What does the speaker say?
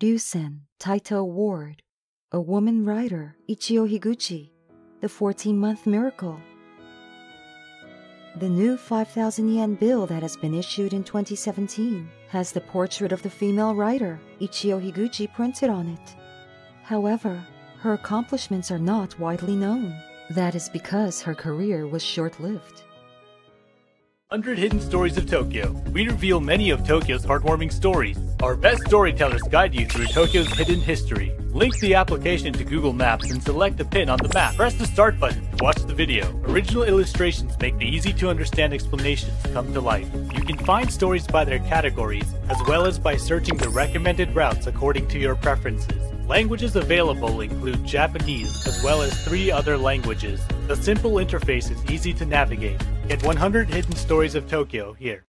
Ryusen, Taito Ward, A Woman Writer, Ichiyo Higuchi, The 14 Month Miracle. The new 5,000 yen bill that has been issued in 2017 has the portrait of the female writer, Ichiyo Higuchi, printed on it. However, her accomplishments are not widely known. That is because her career was short lived. 100 Hidden Stories of Tokyo. We reveal many of Tokyo's heartwarming stories. Our best storytellers guide you through Tokyo's hidden history. Link the application to Google Maps and select a pin on the map. Press the start button to watch the video. Original illustrations make the easy to understand explanations come to life. You can find stories by their categories, as well as by searching the recommended routes according to your preferences. Languages available include Japanese as well as three other languages. The simple interface is easy to navigate. Get 100 Hidden Stories of Tokyo here.